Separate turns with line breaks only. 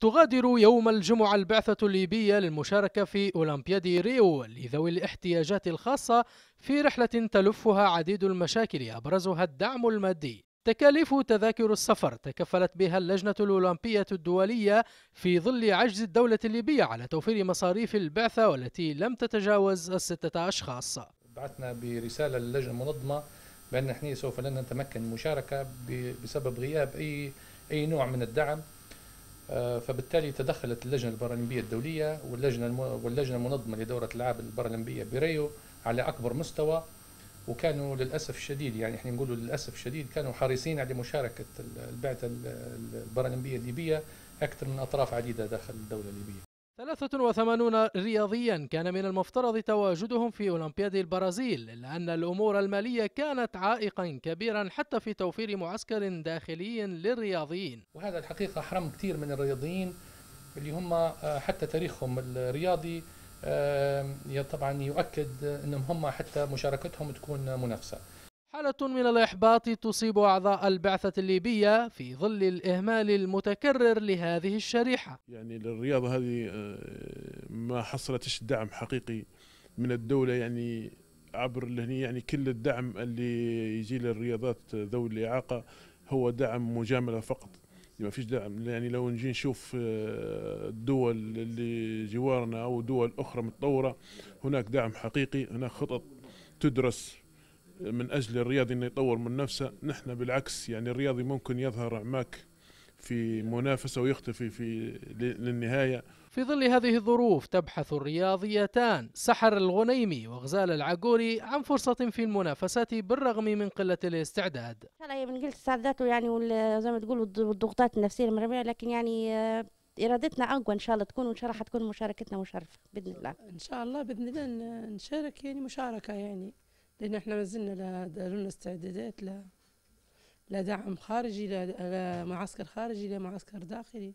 تغادر يوم الجمعة البعثة الليبية للمشاركة في أولمبياد ريو لذوي الاحتياجات الخاصة في رحلة تلفها عديد المشاكل أبرزها الدعم المادي. تكاليف تذاكر السفر تكفلت بها اللجنة الأولمبية الدولية في ظل عجز الدولة الليبية على توفير مصاريف البعثة والتي لم تتجاوز الستة أشخاص.
بعثنا برسالة للجنة المنظمة بأن نحن سوف لن نتمكن المشاركة بسبب غياب أي أي نوع من الدعم. فبالتالي تدخلت اللجنة البارالمبية الدولية واللجنة واللجنة المنظمة لدورة الألعاب البارالمبية بريو على أكبر مستوى وكانوا للأسف الشديد يعني إحنا نقولوا للأسف الشديد كانوا حريصين على مشاركة البعثة البارالمبية الليبية أكثر من أطراف عديدة داخل الدولة الليبية.
83 رياضيا كان من المفترض تواجدهم في أولمبياد البرازيل إلا أن الأمور المالية كانت عائقا كبيرا حتى في توفير معسكر داخلي للرياضيين.
وهذا الحقيقة حرم كثير من الرياضيين اللي هم آه، حتى تاريخهم الرياضي آه، طبعا يؤكد أنهم هم حتى مشاركتهم تكون منافسة.
حالة من الإحباط تصيب أعضاء البعثة الليبية في ظل الإهمال المتكرر لهذه الشريحة.
يعني للرياضة هذه آه، ما حصلتش دعم حقيقي من الدولة؟ يعني عبر يعني كل الدعم اللي يجي للرياضات ذوي الإعاقة هو دعم مجاملة فقط. ما فيش دعم. يعني لو نجي نشوف آه، الدول اللي جوارنا أو دول أخرى متطورة هناك دعم حقيقي هناك خطط تدرس من أجل الرياضي إنه يطور من نفسه نحن بالعكس يعني الرياضي ممكن يظهر أعماق في منافسة ويختفي في للنهاية
في ظل هذه الظروف تبحث الرياضيتان سحر الغنيمي وغزال العقوري عن فرصة في المنافسات بالرغم من قلة الاستعداد.
لا من قلة استعداداته يعني زي ما تقولوا الضغوطات النفسية المرمية لكن يعني آه، إرادتنا أقوى إن شاء الله تكون وإن شاء الله حتكون مشاركتنا مشرفه بإذن الله.
إن شاء الله بإذن الله نشارك يعني مشاركة يعني لأن إحنا ما زلنا لنا استعدادات لا لا دعم خارجي لا معسكر خارجي لا معسكر داخلي.